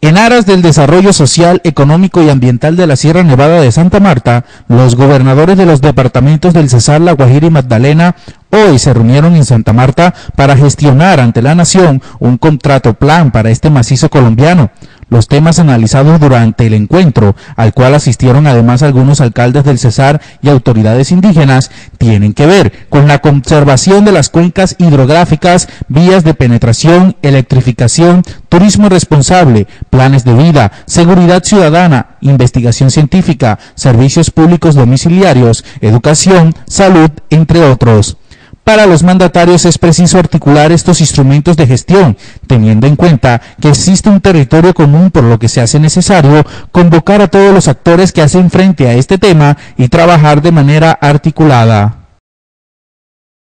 En aras del desarrollo social, económico y ambiental de la Sierra Nevada de Santa Marta, los gobernadores de los departamentos del Cesar, La Guajira y Magdalena hoy se reunieron en Santa Marta para gestionar ante la nación un contrato plan para este macizo colombiano. Los temas analizados durante el encuentro, al cual asistieron además algunos alcaldes del Cesar y autoridades indígenas, tienen que ver con la conservación de las cuencas hidrográficas, vías de penetración, electrificación, turismo responsable, planes de vida, seguridad ciudadana, investigación científica, servicios públicos domiciliarios, educación, salud, entre otros. Para los mandatarios es preciso articular estos instrumentos de gestión, teniendo en cuenta que existe un territorio común por lo que se hace necesario convocar a todos los actores que hacen frente a este tema y trabajar de manera articulada.